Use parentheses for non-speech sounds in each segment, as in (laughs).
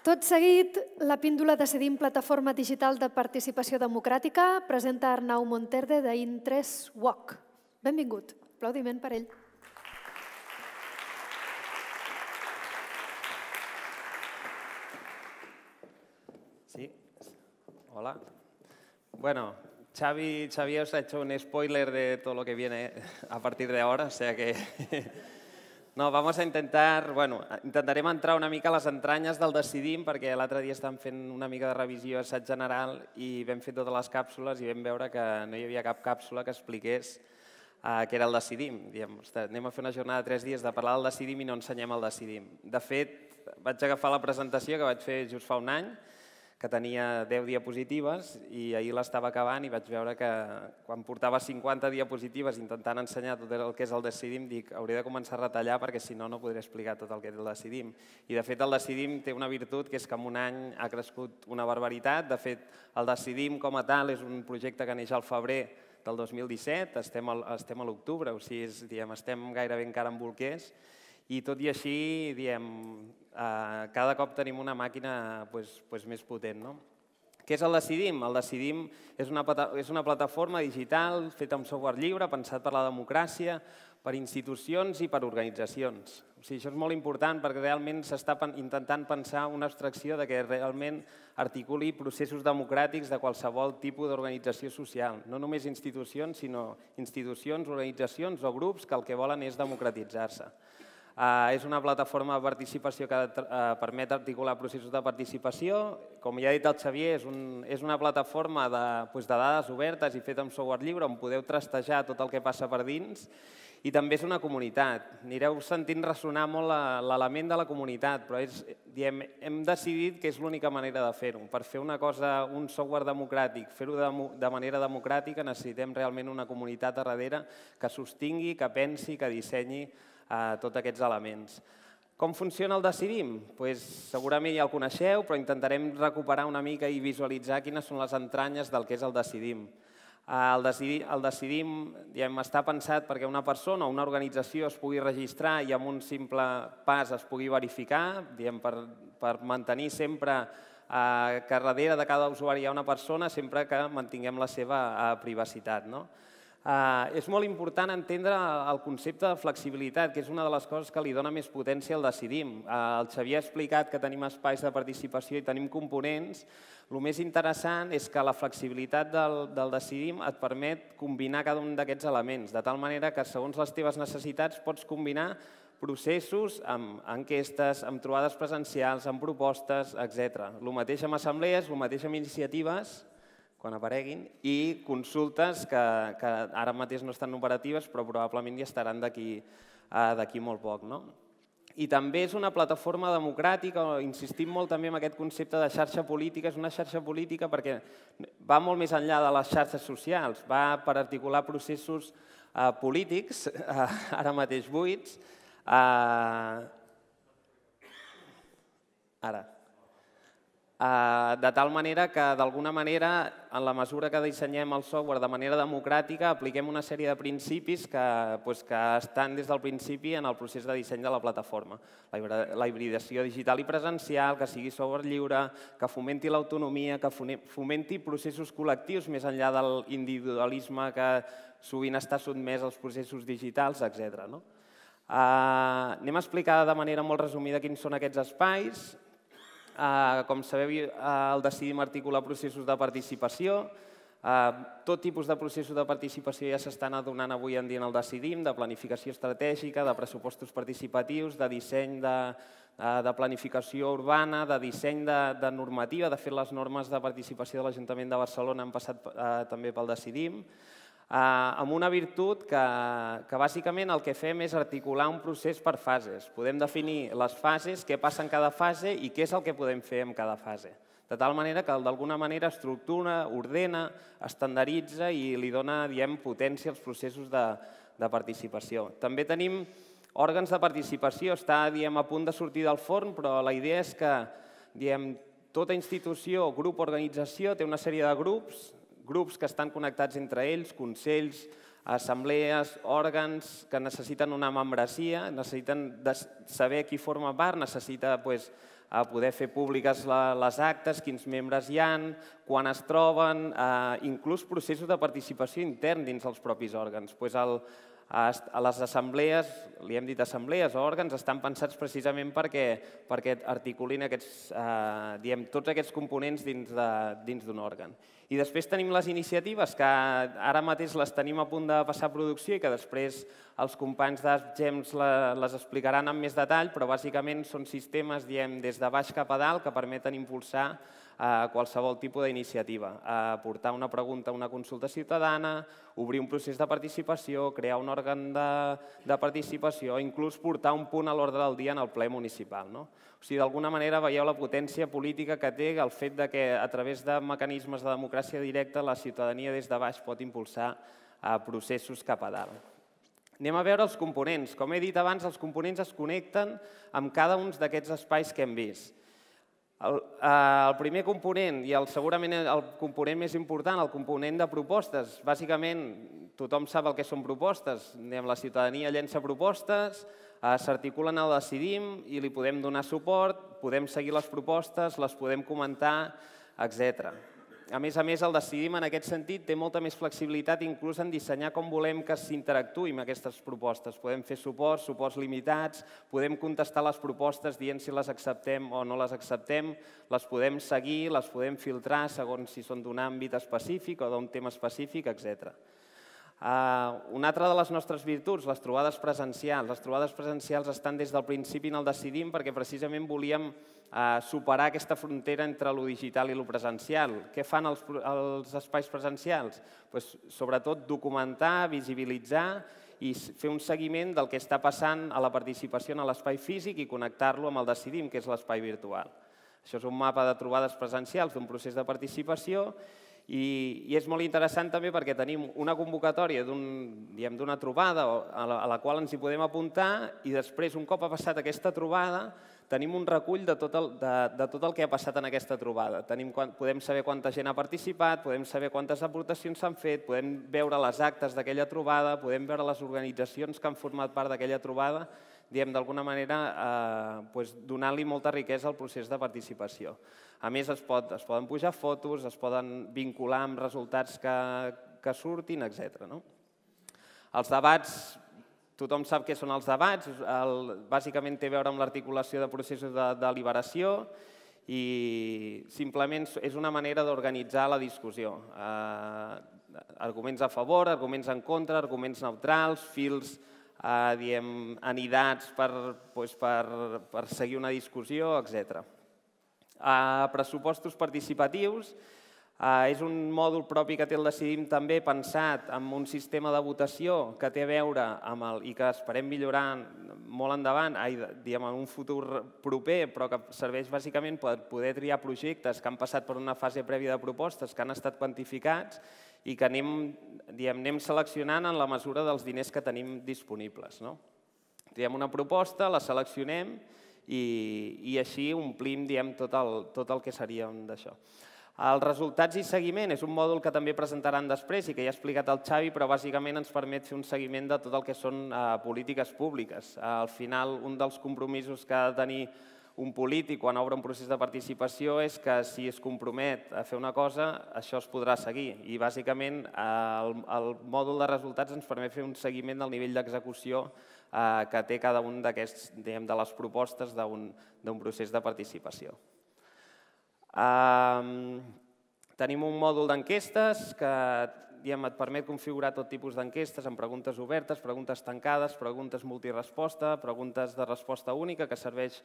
Tot seguit, la píndola Decidim Plataforma Digital de Participació Democràtica presenta Arnau Monterde de In3 Walk. Benvingut. Aplaudiment per ell. Sí, hola. Bueno, Xavi, Xavi os ha hecho un spoiler de todo lo que viene a partir de ahora, o sea que... (laughs) No, vamos a intentar, bueno, intentarem entrar una mica a les entranyes del Decidim, perquè l'altre dia estàvem fent una mica de revisió assaig general i vam fer totes les càpsules i vam veure que no hi havia cap càpsula que expliqués eh, què era el Decidim. Diem, ostres, anem a fer una jornada de tres dies de parlar del Decidim i no ensenyem el Decidim. De fet, vaig agafar la presentació que vaig fer just fa un any, que tenia 10 diapositives i ahir l'estava acabant i vaig veure que quan portava 50 diapositives intentant ensenyar tot el que és el Decidim, dic, hauré de començar a retallar perquè si no, no podré explicar tot el que és el Decidim. I de fet el Decidim té una virtut que és que en un any ha crescut una barbaritat. De fet, el Decidim com a tal és un projecte que neix al febrer del 2017, estem, al, estem a l'octubre, o sigui, és, diem, estem gairebé encara en bolquers, i tot i així, diem, eh, cada cop tenim una màquina pues, pues més potent. No? Què és el Decidim? El Decidim és una, és una plataforma digital feta amb software lliure, pensat per la democràcia, per institucions i per organitzacions. O sigui, això és molt important perquè realment s'està intentant pensar una abstracció de que realment articuli processos democràtics de qualsevol tipus d'organització social. No només institucions, sinó institucions, organitzacions o grups que el que volen és democratitzar-se. Uh, és una plataforma de participació que uh, permet articular processos de participació. Com ja ha dit el Xavier, és, un, és una plataforma de, pues, de dades obertes i feta amb software lliure on podeu trastejar tot el que passa per dins i també és una comunitat. Anireu sentint ressonar molt l'element de la comunitat, però és, diem, hem decidit que és l'única manera de fer-ho. Per fer una cosa, un software democràtic, fer-ho de, de manera democràtica, necessitem realment una comunitat a darrere que sostingui, que pensi, que dissenyi eh, tots aquests elements. Com funciona el Decidim? Pues, segurament ja el coneixeu, però intentarem recuperar una mica i visualitzar quines són les entranyes del que és el Decidim. El Decidim, el decidim diguem, està pensat perquè una persona o una organització es pugui registrar i amb un simple pas es pugui verificar, diguem, per, per mantenir sempre eh, que darrere de cada usuari hi ha una persona sempre que mantinguem la seva eh, privacitat. No? Uh, és molt important entendre el concepte de flexibilitat, que és una de les coses que li dona més potència al Decidim. Uh, el Xavier ha explicat que tenim espais de participació i tenim components. El més interessant és que la flexibilitat del, del Decidim et permet combinar cada un d'aquests elements, de tal manera que segons les teves necessitats pots combinar processos amb enquestes, amb trobades presencials, amb propostes, etc. El mateix amb assemblees, el mateix amb iniciatives, quan apareguin, i consultes que, que ara mateix no estan operatives, però probablement ja estaran d'aquí uh, molt poc. No? I també és una plataforma democràtica, insistim molt també en aquest concepte de xarxa política, és una xarxa política perquè va molt més enllà de les xarxes socials, va per articular processos uh, polítics, uh, ara mateix buits, uh, ara, Eh, de tal manera que, d'alguna manera, en la mesura que dissenyem el software de manera democràtica, apliquem una sèrie de principis que, pues, que estan des del principi en el procés de disseny de la plataforma. La hibridació digital i presencial, que sigui software lliure, que fomenti l'autonomia, que fomenti processos col·lectius més enllà de l'individualisme que sovint està sotmès als processos digitals, etc. No? Uh, anem a explicar de manera molt resumida quins són aquests espais. Eh, com sabeu, eh, el decidim articular processos de participació. Eh, tot tipus de processos de participació ja s'estan adonant avui en dia en el decidim, de planificació estratègica, de pressupostos participatius, de disseny de, de planificació urbana, de disseny de, de normativa. De fet, les normes de participació de l'Ajuntament de Barcelona han passat eh, també pel Decidim eh, amb una virtut que, que bàsicament el que fem és articular un procés per fases. Podem definir les fases, què passa en cada fase i què és el que podem fer en cada fase. De tal manera que d'alguna manera estructura, ordena, estandaritza i li dona diem, potència als processos de, de participació. També tenim òrgans de participació, està diem, a punt de sortir del forn, però la idea és que diem, tota institució, grup, organització té una sèrie de grups grups que estan connectats entre ells, consells, assemblees, òrgans que necessiten una membresia, necessiten saber qui forma part, necessita pues, a poder fer públiques les actes, quins membres hi han, quan es troben, eh, inclús processos de participació intern dins els propis òrgans. Pues el, a les assemblees, li hem dit assemblees o òrgans, estan pensats precisament perquè, perquè articulin aquests, eh, diem, tots aquests components dins d'un òrgan. I després tenim les iniciatives, que ara mateix les tenim a punt de passar a producció i que després els companys d'AppGems les explicaran amb més detall, però bàsicament són sistemes diem, des de baix cap a dalt que permeten impulsar a qualsevol tipus d'iniciativa, a portar una pregunta a una consulta ciutadana, obrir un procés de participació, crear un òrgan de, de participació, inclús portar un punt a l'ordre del dia en el ple municipal. No? O sigui, d'alguna manera veieu la potència política que té el fet de que a través de mecanismes de democràcia directa la ciutadania des de baix pot impulsar a processos cap a dalt. Anem a veure els components. Com he dit abans, els components es connecten amb cada un d'aquests espais que hem vist. El, eh, el primer component, i el, segurament el component més important, el component de propostes. Bàsicament, tothom sap el que són propostes. La ciutadania llença propostes, eh, s'articulen al Decidim i li podem donar suport, podem seguir les propostes, les podem comentar, etc. A més a més, el decidim en aquest sentit té molta més flexibilitat inclús en dissenyar com volem que s'interactuï amb aquestes propostes. Podem fer suports, suports limitats, podem contestar les propostes dient si les acceptem o no les acceptem, les podem seguir, les podem filtrar segons si són d'un àmbit específic o d'un tema específic, etc. Uh, una altra de les nostres virtuts, les trobades presencials. Les trobades presencials estan des del principi en el Decidim perquè precisament volíem a superar aquesta frontera entre lo digital i lo presencial. Què fan els, els espais presencials? Pues, sobretot documentar, visibilitzar i fer un seguiment del que està passant a la participació en l'espai físic i connectar-lo amb el Decidim, que és l'espai virtual. Això és un mapa de trobades presencials d'un procés de participació i, i és molt interessant també perquè tenim una convocatòria d'una un, trobada a la, a la qual ens hi podem apuntar i després, un cop ha passat aquesta trobada, tenim un recull de tot el, de, de tot el que ha passat en aquesta trobada. Tenim, podem saber quanta gent ha participat, podem saber quantes aportacions s'han fet, podem veure les actes d'aquella trobada, podem veure les organitzacions que han format part d'aquella trobada, diem d'alguna manera eh, pues, donant-li molta riquesa al procés de participació. A més, es, pot, es poden pujar fotos, es poden vincular amb resultats que, que surtin, etc. No? Els debats Tothom sap què són els debats, el, bàsicament té a veure amb l'articulació de processos de deliberació i simplement és una manera d'organitzar la discussió. Eh, arguments a favor, arguments en contra, arguments neutrals, fils eh, diem, anidats per, doncs, per, per seguir una discussió, etc. Eh, pressupostos participatius, Uh, és un mòdul propi que té el Decidim també pensat amb un sistema de votació que té a veure amb el, i que esperem millorar molt endavant, ai, diguem, en un futur proper, però que serveix bàsicament per poder triar projectes que han passat per una fase prèvia de propostes, que han estat quantificats i que anem, diguem, anem seleccionant en la mesura dels diners que tenim disponibles. No? Triem una proposta, la seleccionem i, i així omplim diguem, tot, el, tot el que seria d'això. Els resultats i seguiment és un mòdul que també presentaran després i que ja ha explicat el Xavi, però bàsicament ens permet fer un seguiment de tot el que són uh, polítiques públiques. Al final, un dels compromisos que ha de tenir un polític quan obre un procés de participació és que si es compromet a fer una cosa, això es podrà seguir. I bàsicament el, el mòdul de resultats ens permet fer un seguiment del nivell d'execució eh, que té cada un d'aquests, de les propostes d'un procés de participació. Um, tenim un mòdul d'enquestes que diguem, et permet configurar tot tipus d'enquestes amb preguntes obertes, preguntes tancades, preguntes multiresposta, preguntes de resposta única, que serveix,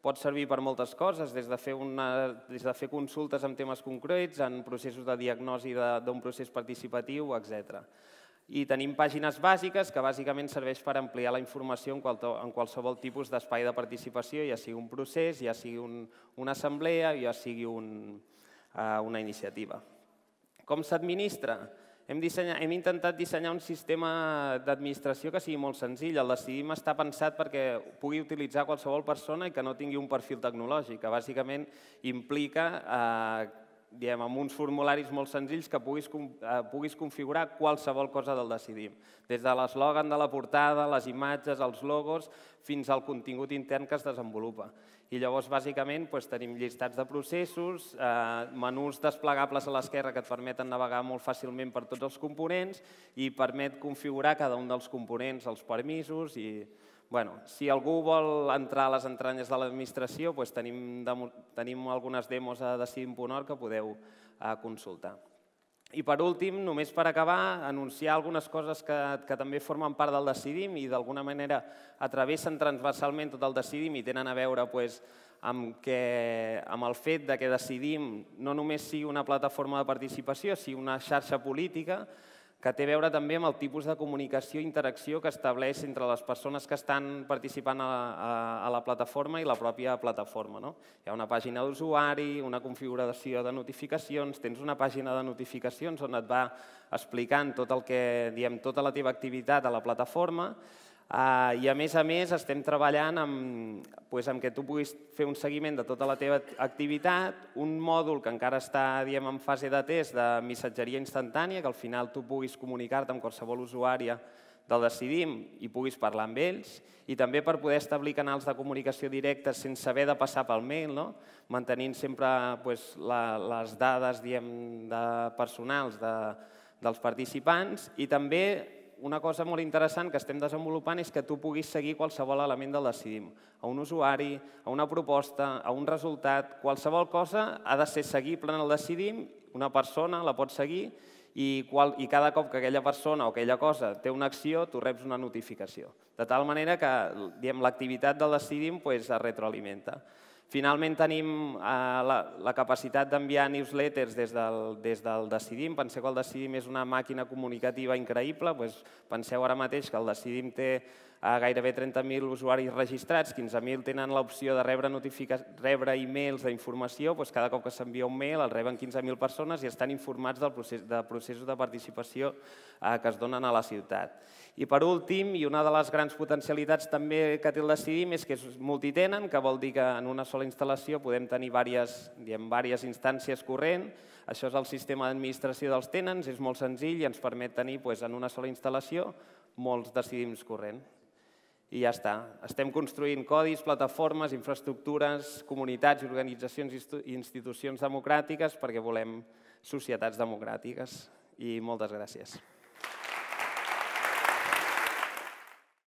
pot servir per moltes coses, des de fer, una, des de fer consultes amb temes concrets, en processos de diagnosi d'un procés participatiu, etc. I tenim pàgines bàsiques que bàsicament serveix per ampliar la informació en, en qualsevol tipus d'espai de participació, ja sigui un procés, ja sigui un, una assemblea, ja sigui un, uh, una iniciativa. Com s'administra? Hem, hem intentat dissenyar un sistema d'administració que sigui molt senzill. El Decidim està pensat perquè pugui utilitzar qualsevol persona i que no tingui un perfil tecnològic, que bàsicament implica eh, diem, amb uns formularis molt senzills que puguis, eh, puguis configurar qualsevol cosa del Decidim. Des de l'eslògan de la portada, les imatges, els logos, fins al contingut intern que es desenvolupa. I llavors, bàsicament, doncs, tenim llistats de processos, eh, menús desplegables a l'esquerra que et permeten navegar molt fàcilment per tots els components i permet configurar cada un dels components, els permisos i Bueno, si algú vol entrar a les entranyes de l'administració, doncs tenim, tenim algunes demos a decidim.org que podeu eh, consultar. I per últim, només per acabar, anunciar algunes coses que, que també formen part del Decidim i d'alguna manera atravessen transversalment tot el Decidim i tenen a veure doncs, amb, que, amb el fet de que Decidim no només sigui una plataforma de participació, sigui una xarxa política, que té a veure també amb el tipus de comunicació i interacció que estableix entre les persones que estan participant a, a, a la plataforma i la pròpia plataforma. No? Hi ha una pàgina d'usuari, una configuració de notificacions, tens una pàgina de notificacions on et va explicant tot el que diem, tota la teva activitat a la plataforma, Uh, I a més a més estem treballant amb, pues, amb que tu puguis fer un seguiment de tota la teva activitat, un mòdul que encara està diem, en fase de test de missatgeria instantània, que al final tu puguis comunicar-te amb qualsevol usuària del Decidim i puguis parlar amb ells, i també per poder establir canals de comunicació directa sense haver de passar pel mail, no? mantenint sempre pues, la, les dades diem, de personals de, dels participants i també una cosa molt interessant que estem desenvolupant és que tu puguis seguir qualsevol element del Decidim. A un usuari, a una proposta, a un resultat, qualsevol cosa ha de ser seguible en el Decidim, una persona la pot seguir i, qual, i cada cop que aquella persona o aquella cosa té una acció, tu reps una notificació. De tal manera que l'activitat del Decidim pues, es retroalimenta. Finalment tenim eh, la, la capacitat d'enviar newsletters des del, des del Decidim. Penseu que el Decidim és una màquina comunicativa increïble. Pues, penseu ara mateix que el Decidim té eh, gairebé 30.000 usuaris registrats, 15.000 tenen l'opció de rebre, rebre e-mails d'informació, pues, cada cop que s'envia un mail el reben 15.000 persones i estan informats del procés, de processos de participació eh, que es donen a la ciutat. I per últim, i una de les grans potencialitats també que té el Decidim és que és multitenen, que vol dir que en una sola instal·lació podem tenir diverses, diem, diverses instàncies corrent. Això és el sistema d'administració dels tenants, és molt senzill i ens permet tenir doncs, en una sola instal·lació molts Decidims corrent. I ja està. Estem construint codis, plataformes, infraestructures, comunitats, organitzacions i institucions democràtiques perquè volem societats democràtiques. I moltes gràcies.